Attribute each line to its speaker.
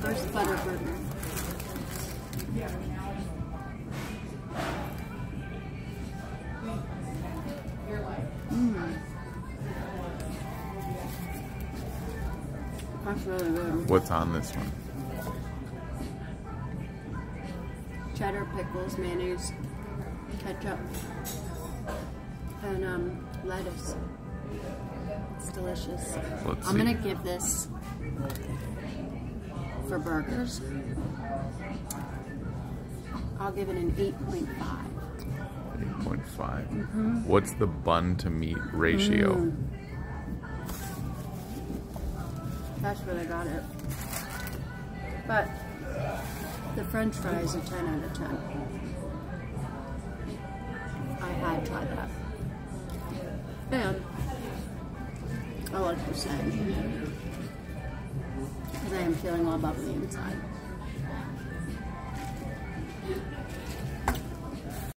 Speaker 1: butter burger. Mm. That's really good.
Speaker 2: What's on this one?
Speaker 1: Cheddar, pickles, mayonnaise, ketchup, and um, lettuce. It's delicious.
Speaker 2: Let's
Speaker 1: I'm gonna give this for burgers. I'll give it an 8.5.
Speaker 2: 8.5. What's the bun to meat ratio?
Speaker 1: Mm. That's where I got it. But the french fries are 10 out of 10. I had tried that. And I like the same. Feeling all bubbly inside.